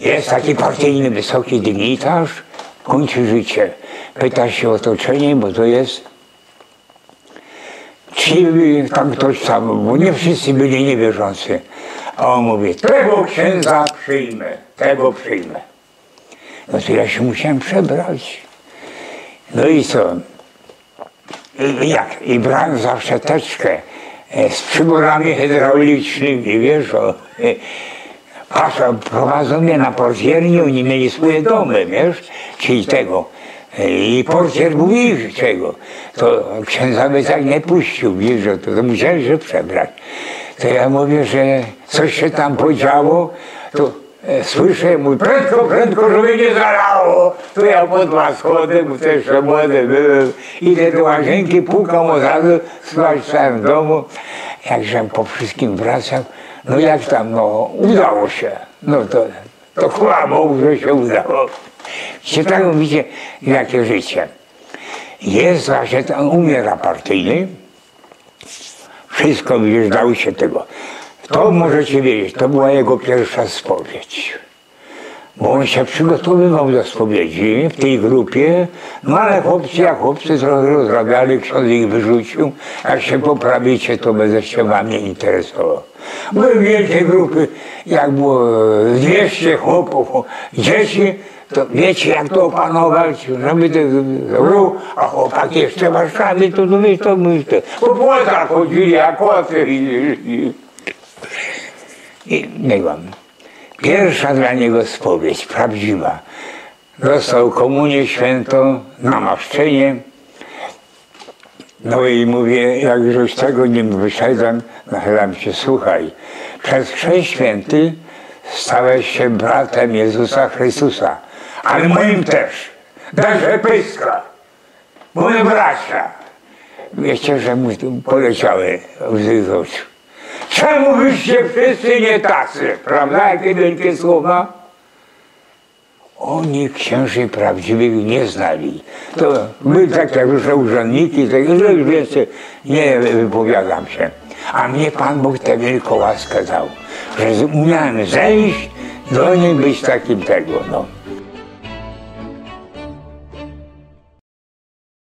Jest taki partyjny wysoki dygnitarz, kończy życie. Pyta się o otoczenie, bo to jest ci tam ktoś tam, bo nie wszyscy byli niewierzący. A on mówi, tego księdza przyjmę, tego przyjmę. No to ja się musiałem przebrać. No i co? I, jak? I brałem zawsze teczkę e, z przyborami hydraulicznymi, wiesz, o, Patrz, prowadzą mnie na portiernię, oni mieli swoje domy, wiesz, czyli tego. I portier mówi czego. To księdza by tak nie puścił, wiesz, to, to musieli się przebrać. To ja mówię, że coś się tam podziało, to e, słyszę, mój prędko, prędko, żeby nie zalało. To ja pod schody, bo też młody byłem. Idę do łazienki, pukam od razu, spać w domu. Jakżem po wszystkim wracał, no jak tam, no udało się. No to, to Bogu, że się udało. Tak mówicie, jakie życie. Jest właśnie, on umiera partyjny. Wszystko, widzisz, dało się tego. To możecie wiedzieć, to była jego pierwsza spowiedź. Bo on się przygotowywał do spowiedzi w tej grupie, no ale chłopcy jak chłopcy trochę rozrabiali, ksiądz ich wyrzucił. Jak się poprawicie, to będę się wam nie interesował. Były wielkie grupy, jak było 200 chłopów, dzieci, to wiecie jak to opanować, żeby to ruch, a chłopaki jeszcze Warszawy, to to wiesz, to my to po płotach chodzili jak koty i, i, i nie wiem. Pierwsza dla niego spowiedź, prawdziwa. Dostał komunię świętą, namaszczenie. No i mówię, jak już tego nim wyszedłem, nachylam się, słuchaj, przez chrzest święty stałeś się bratem Jezusa Chrystusa, ale moim też. Dajże pyska, moje bracia. Wiecie, że mu poleciały łzy z oczu. Czemu wyście wszyscy nie tacy? Prawda? Jakie wielkie słowa? Oni księży prawdziwych nie znali. To były tak jak już urzędniki, tak, już więcej nie wypowiadam się. A mnie Pan Bóg tę wielką łaskę dał, że umiałem zejść do niej być takim tego, no.